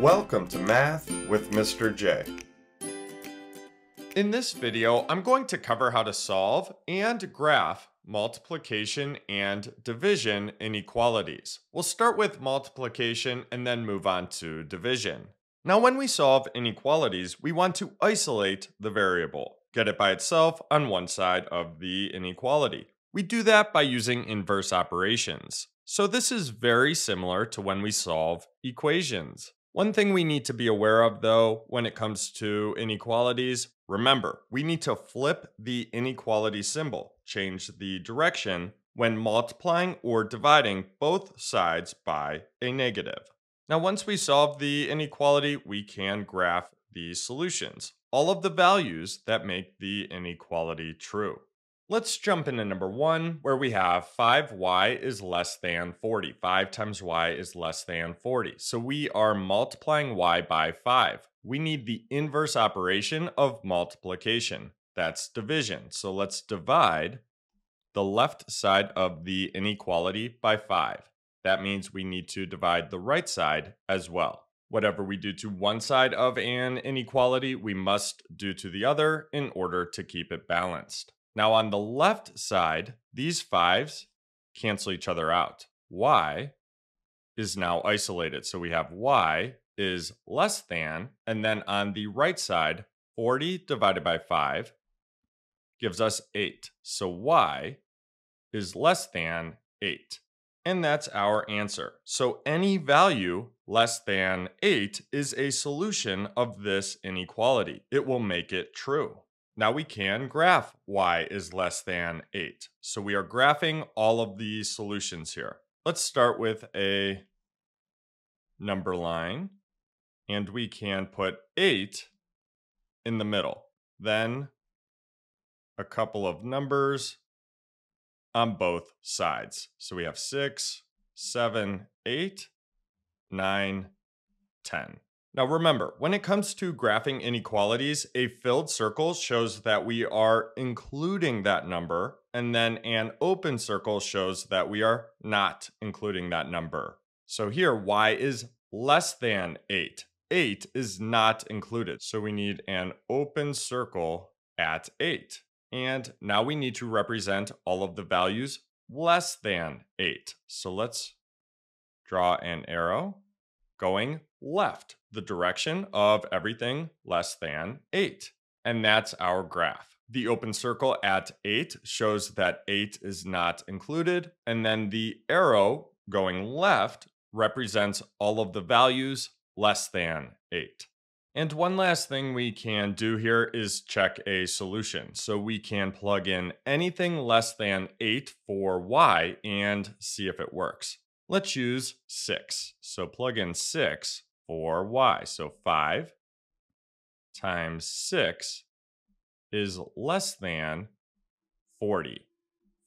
Welcome to Math with Mr. J. In this video, I'm going to cover how to solve and graph multiplication and division inequalities. We'll start with multiplication and then move on to division. Now, when we solve inequalities, we want to isolate the variable, get it by itself on one side of the inequality. We do that by using inverse operations. So this is very similar to when we solve equations. One thing we need to be aware of though, when it comes to inequalities, remember, we need to flip the inequality symbol, change the direction when multiplying or dividing both sides by a negative. Now, once we solve the inequality, we can graph the solutions, all of the values that make the inequality true. Let's jump into number one, where we have 5y is less than 40. 5 times y is less than 40. So we are multiplying y by 5. We need the inverse operation of multiplication. That's division. So let's divide the left side of the inequality by 5. That means we need to divide the right side as well. Whatever we do to one side of an inequality, we must do to the other in order to keep it balanced. Now on the left side, these fives cancel each other out. y is now isolated. So we have y is less than, and then on the right side, 40 divided by 5 gives us 8. So y is less than 8. And that's our answer. So any value less than 8 is a solution of this inequality. It will make it true. Now we can graph y is less than 8. So we are graphing all of the solutions here. Let's start with a number line, and we can put 8 in the middle. Then a couple of numbers on both sides. So we have 6, 7, 8, 9, 10. Now remember, when it comes to graphing inequalities, a filled circle shows that we are including that number, and then an open circle shows that we are not including that number. So here, y is less than 8. 8 is not included, so we need an open circle at 8. And now we need to represent all of the values less than 8. So let's draw an arrow going left, the direction of everything less than 8. And that's our graph. The open circle at 8 shows that 8 is not included, and then the arrow going left represents all of the values less than 8. And one last thing we can do here is check a solution. So we can plug in anything less than 8 for y and see if it works. Let's use 6. So plug in 6 for y. So 5 times 6 is less than 40.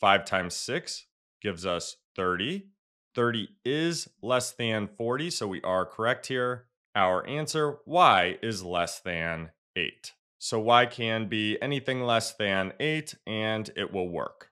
5 times 6 gives us 30. 30 is less than 40, so we are correct here. Our answer, y, is less than 8. So y can be anything less than 8, and it will work.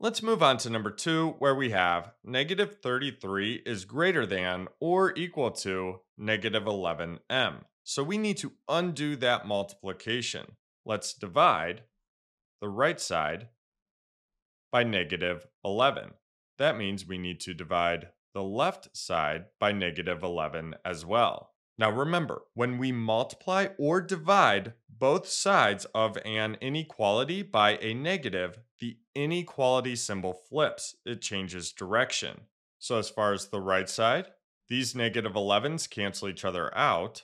Let's move on to number two, where we have negative 33 is greater than or equal to negative 11m. So we need to undo that multiplication. Let's divide the right side by negative 11. That means we need to divide the left side by negative 11 as well. Now remember, when we multiply or divide both sides of an inequality by a negative, the inequality symbol flips. It changes direction. So as far as the right side, these negative 11s cancel each other out.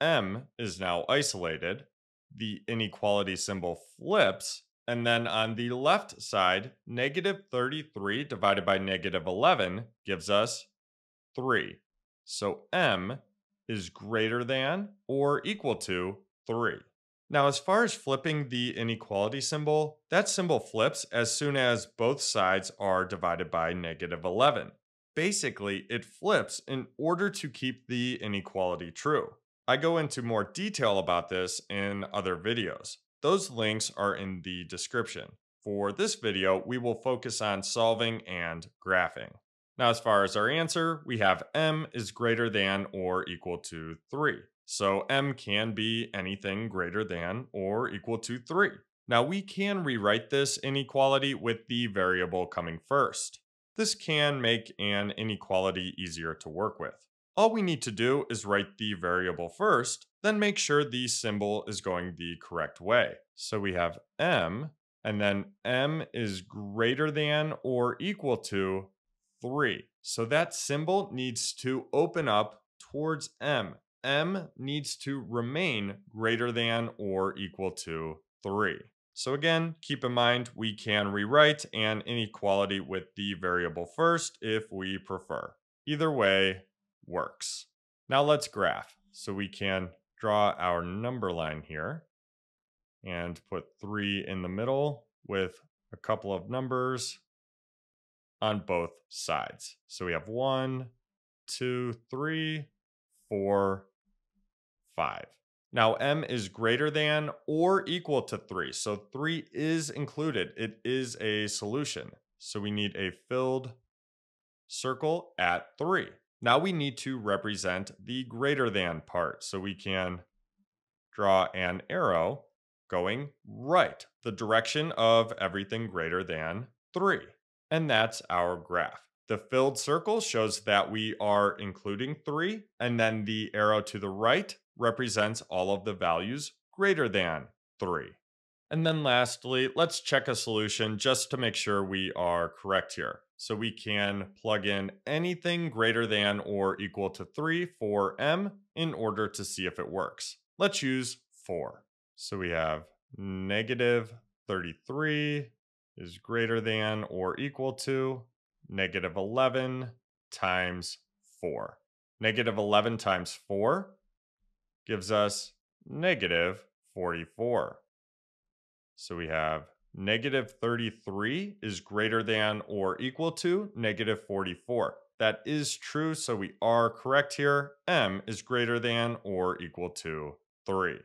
M is now isolated. The inequality symbol flips. And then on the left side, negative 33 divided by negative 11 gives us 3. So m is greater than or equal to 3. Now, as far as flipping the inequality symbol, that symbol flips as soon as both sides are divided by negative 11. Basically, it flips in order to keep the inequality true. I go into more detail about this in other videos. Those links are in the description. For this video, we will focus on solving and graphing. Now, as far as our answer, we have m is greater than or equal to 3. So m can be anything greater than or equal to 3. Now we can rewrite this inequality with the variable coming first. This can make an inequality easier to work with. All we need to do is write the variable first, then make sure the symbol is going the correct way. So we have m, and then m is greater than or equal to 3. So that symbol needs to open up towards m. m needs to remain greater than or equal to 3. So again, keep in mind we can rewrite an inequality with the variable first if we prefer. Either way works. Now let's graph. So we can draw our number line here and put 3 in the middle with a couple of numbers on both sides. So we have one, two, three, four, five. Now m is greater than or equal to 3. So 3 is included. It is a solution. So we need a filled circle at 3. Now we need to represent the greater than part. So we can draw an arrow going right, the direction of everything greater than 3. And that's our graph. The filled circle shows that we are including 3, and then the arrow to the right represents all of the values greater than 3. And then lastly, let's check a solution just to make sure we are correct here. So we can plug in anything greater than or equal to 3 for m in order to see if it works. Let's use 4. So we have negative 33 is greater than or equal to negative 11 times 4. Negative 11 times 4 gives us negative 44. So we have negative 33 is greater than or equal to negative 44. That is true, so we are correct here. m is greater than or equal to 3.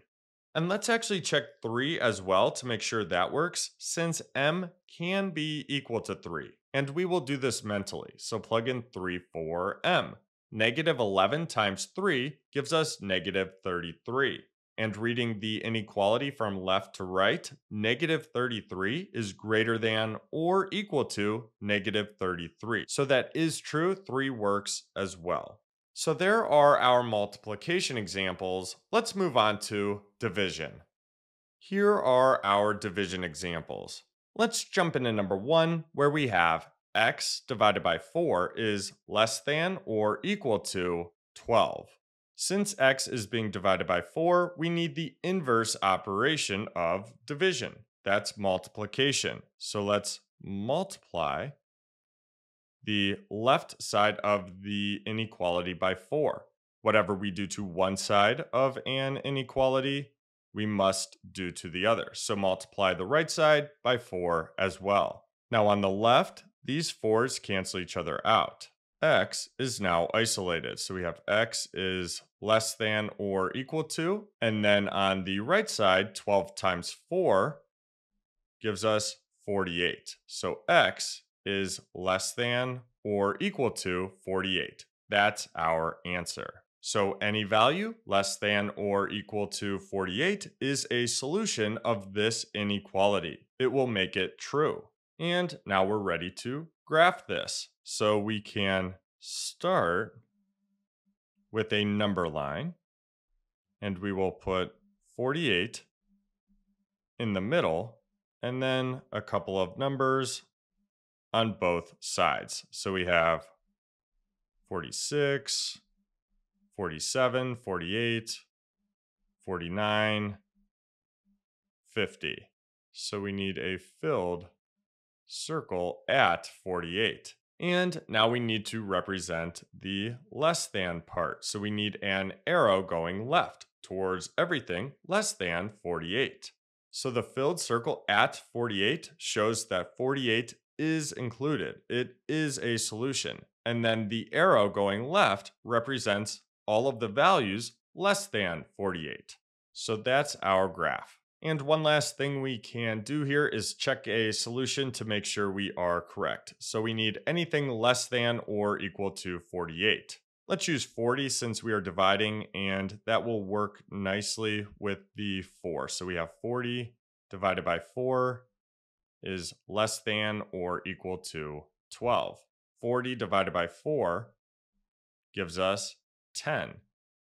And let's actually check 3 as well to make sure that works, since m can be equal to 3. And we will do this mentally, so plug in 3 for m. Negative 11 times 3 gives us negative 33. And reading the inequality from left to right, negative 33 is greater than or equal to negative 33. So that is true, 3 works as well. So there are our multiplication examples. Let's move on to division. Here are our division examples. Let's jump into number one, where we have x divided by 4 is less than or equal to 12. Since x is being divided by 4, we need the inverse operation of division. That's multiplication. So let's multiply the left side of the inequality by 4. Whatever we do to one side of an inequality, we must do to the other. So multiply the right side by 4 as well. Now on the left, these 4's cancel each other out. x is now isolated. So we have x is less than or equal to. And then on the right side, 12 times 4 gives us 48. So x is less than or equal to 48. That's our answer. So any value less than or equal to 48 is a solution of this inequality. It will make it true. And now we're ready to graph this. So we can start with a number line and we will put 48 in the middle and then a couple of numbers on both sides. So we have 46, 47, 48, 49, 50. So we need a filled circle at 48. And now we need to represent the less than part. So we need an arrow going left towards everything less than 48. So the filled circle at 48 shows that 48 is included. It is a solution. And then the arrow going left represents all of the values less than 48. So that's our graph. And one last thing we can do here is check a solution to make sure we are correct. So we need anything less than or equal to 48. Let's use 40 since we are dividing and that will work nicely with the 4. So we have 40 divided by 4 is less than or equal to 12. 40 divided by 4 gives us 10.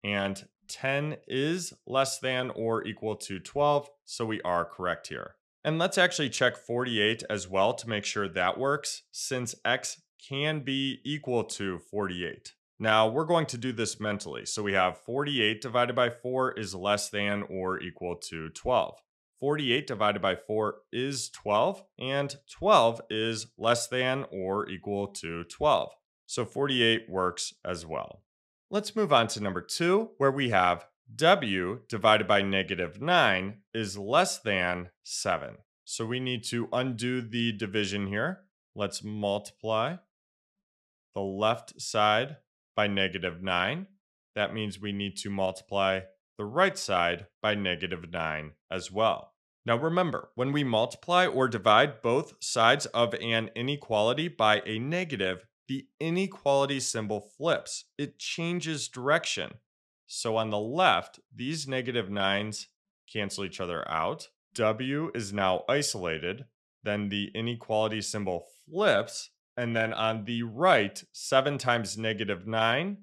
And 10 is less than or equal to 12, so we are correct here. And let's actually check 48 as well to make sure that works, since x can be equal to 48. Now we're going to do this mentally. So we have 48 divided by 4 is less than or equal to 12. 48 divided by 4 is 12, and 12 is less than or equal to 12. So 48 works as well. Let's move on to number 2, where we have w divided by negative 9 is less than 7. So we need to undo the division here. Let's multiply the left side by negative 9. That means we need to multiply the right side by negative 9 as well. Now remember, when we multiply or divide both sides of an inequality by a negative, the inequality symbol flips. It changes direction. So on the left, these negative 9s cancel each other out. W is now isolated. Then the inequality symbol flips. And then on the right, 7 times negative 9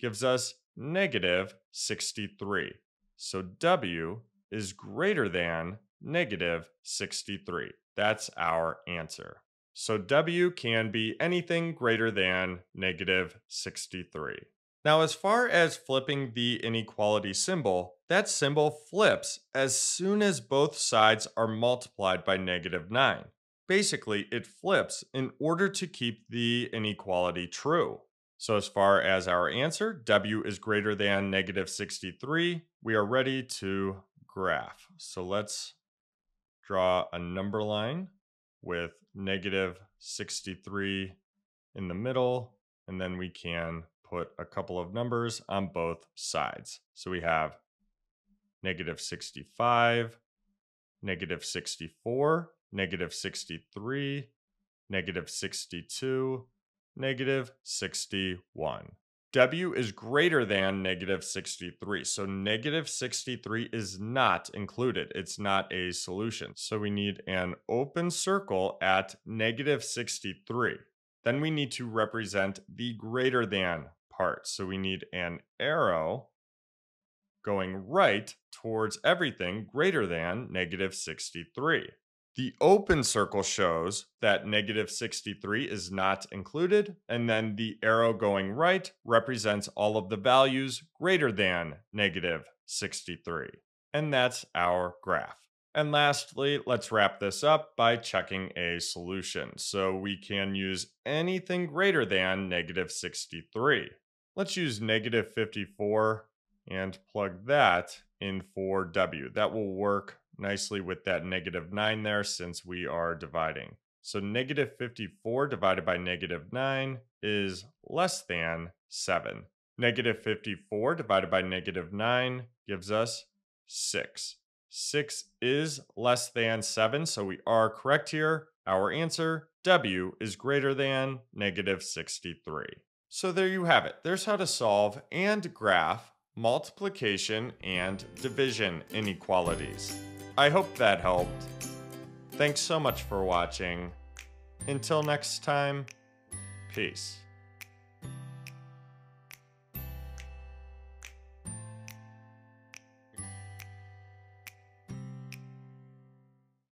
gives us negative 63. So W is greater than negative 63. That's our answer. So W can be anything greater than negative 63. Now, as far as flipping the inequality symbol, that symbol flips as soon as both sides are multiplied by negative 9. Basically, it flips in order to keep the inequality true. So as far as our answer, W is greater than negative 63, we are ready to graph. So let's draw a number line with negative 63 in the middle, and then we can put a couple of numbers on both sides. So we have negative 65, negative 64, negative 63, negative 62, negative 61. W is greater than negative 63. So negative 63 is not included. It's not a solution. So we need an open circle at negative 63. Then we need to represent the greater than part. So we need an arrow going right towards everything greater than negative 63. The open circle shows that negative 63 is not included, and then the arrow going right represents all of the values greater than negative 63. And that's our graph. And lastly, let's wrap this up by checking a solution. So we can use anything greater than negative 63. Let's use negative 54 and plug that in for W. That will work nicely with that negative 9 there since we are dividing. So negative 54 divided by negative 9 is less than 7. Negative 54 divided by negative 9 gives us 6. 6 is less than 7, so we are correct here. Our answer, W, is greater than negative 63. So there you have it. There's how to solve and graph multiplication and division inequalities. I hope that helped. Thanks so much for watching. Until next time, peace.